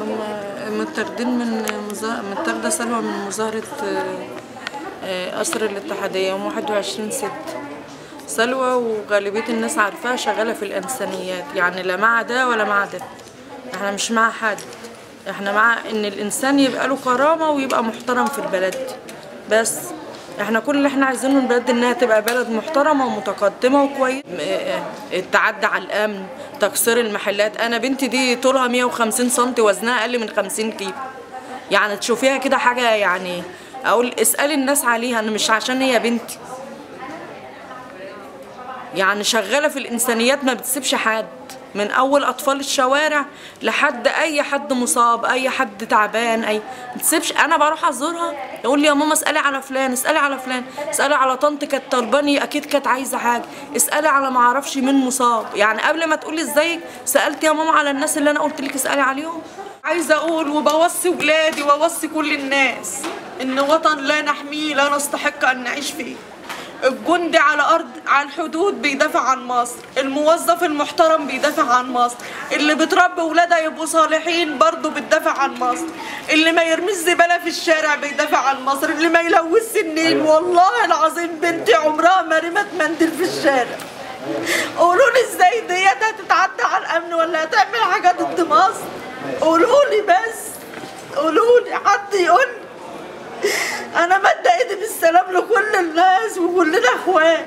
هم متردين من متاخدة سلوى من مظاهرة آه، قصر الاتحادية يوم 21 ست. سلوى وغالبية الناس عارفاها شغالة في الإنسانيات يعني لا مع ده ولا مع ده. إحنا مش مع حد. إحنا مع إن الإنسان يبقى له كرامة ويبقى محترم في البلد. بس إحنا كل اللي إحنا عايزينه البلد إنها تبقى بلد محترمة ومتقدمة وكويس. التعدي على الأمن تكسير المحلات. أنا بنتي دي طولها 150 سم وزنها أقل من 50 كيلو. يعني تشوفيها كده حاجة يعني أقول اسألي الناس عليها أنا مش عشان هي بنتي. يعني شغالة في الإنسانيات ما بتسيبش حد. من أول أطفال الشوارع لحد أي حد مصاب أي حد تعبان أي ما تسيبش أنا بروح أزورها يقول لي يا ماما اسألي على فلان اسألي على فلان اسألي على طنط كانت طلباني أكيد كانت عايزة حاجة اسألي على ما أعرفش مين مصاب. يعني قبل ما تقولي ازيك سألت يا ماما على الناس اللي أنا قلت لك اسألي عليهم. عايزة أقول وبوصي ولادي وبوصي كل الناس إن وطن لا نحميه لا نستحق أن نعيش فيه. الجندي على أرض على الحدود بيدافع عن مصر. الموظف المحترم بيدافع عن مصر. اللي بتربي ولادها يبقوا صالحين برضه بتدافع عن مصر. اللي ما يرميش زبالة في الشارع بيدافع عن مصر. اللي ما يلوث النيل. والله العظيم بنتي عمرها ما رمت منديل في الشارع. قولوا لي إزاي ديت هتتعدى على الأمن ولا هتعمل حاجة ضد مصر؟ قولوا لي بس. قولوا لي حد يقول لي أنا مادة ايدي بالسلام لكل الناس وكلنا اخوات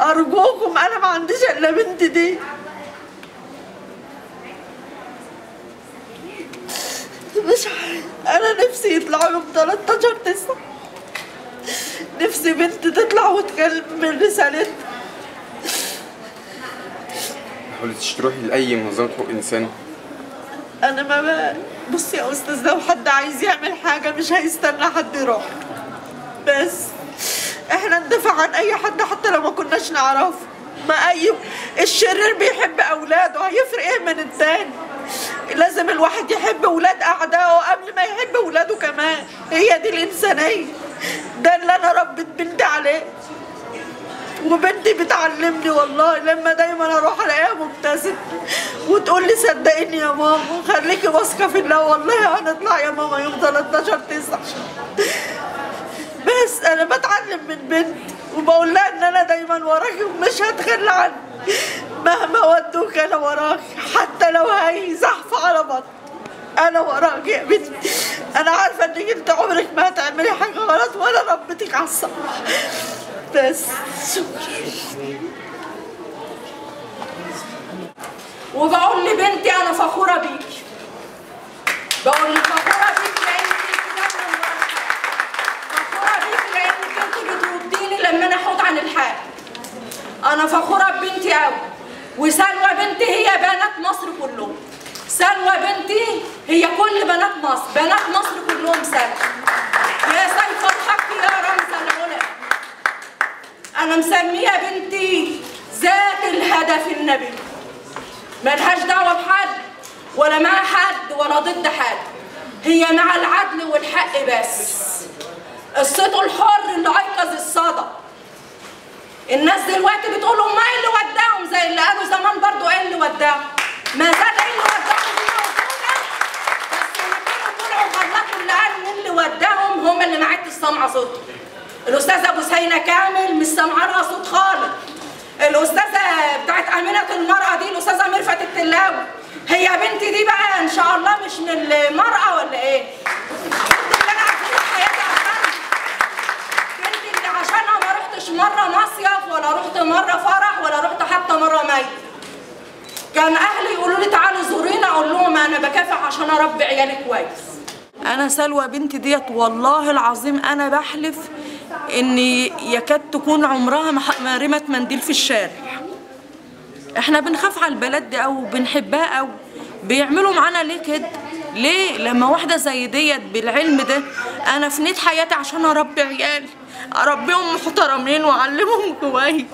أرجوكم أنا ما عنديش إلا بنتي دي. مش عارف. أنا نفسي يطلعوا يوم 13 9 نفسي بنت تطلع وتكلم من رسالتها. حاولتش تروحي لأي منظمة حقوق إنسان. أنا ما بصي يا أستاذ لو حد عايز يعمل حاجة مش هيستنى حد يروح. بس إحنا ندافع عن أي حد حتى لو ما كناش نعرفه. ما اي الشرير بيحب أولاده هيفرق إيه من التاني؟ لازم الواحد يحب ولاد أعدائه قبل ما يحب ولاده كمان. هي دي الإنسانية. ده اللي أنا ربيت بنتي عليه. وبنتي بتعلمني والله لما دايما أروح ألاقيها مبتسمه وتقول لي صدقيني يا ماما خليكي واثقة في الله والله هنطلع يا ماما يوم 13 9 بس أنا بتعلم من بنتي وبقول لها إن أنا دايما وراكي ومش هتخلى عنك مهما ودوك أنا وراكي حتى لو هيزحف على بطن أنا وراك يا بنتي. أنا عارفة إنك أنت عمرك ما هتعملي حاجة غلط وأنا ربيتك على الصح بس وبقول لبنتي أنا فخورة بيكي. بقول لك فخورة بيكي لأنك فخورة بيكي لأنك أنت بترديني لما أنا احوط عن الحال أنا فخورة ببنتي قوي وسلوى بنتي هي بنات مصر كلهم. سلوى بنتي هي كل بنات مصر بنات مصر كلهم سلوى يا سيف الحق يا رمز العلا. أنا مسمية بنتي ذات الهدف النبي. ملهاش دعوة بحد ولا مع حد ولا ضد حد. هي مع العدل والحق بس. الصوت الحر اللي أيقظ الصدى. الناس دلوقتي بتقول هم إيه اللي وداهم؟ زي اللي قالوا زمان برضو إيه اللي وداهم؟ ما زال إيه اللي وداهم دي موجوده بس لما كانوا طلعوا غلطوا اللي قالوا مين اللي وداهم هم اللي ما عدتش سامعة صوتهم الاستاذه بوسينه كامل مش سامعة صوت خالص. الأستاذة بتاعت أمينة المرأة دي الأستاذة ميرفت التلاوي هي بنتي دي بقى إن شاء الله مش من المرأة ولا إيه؟ اللي أنا بنتي اللي عشانها ما رحتش مرة مصيف ولا رحت مرة فرح ولا رحت حتى مرة ميت. كان أهلي يقولوا لي تعالي زورينا أقول لهم أنا بكافح عشان أربي عيالي كويس. أنا سلوى بنتي ديت والله العظيم أنا بحلف ان يكاد تكون عمرها ما رمت منديل في الشارع. إحنا بنخاف على البلد دي أو بنحبها أو بيعملوا معانا ليه كده؟ ليه؟ لما واحدة زي ديت بالعلم ده أنا فنيت حياتي عشان أربي عيالي أربيهم محترمين وأعلمهم كويس.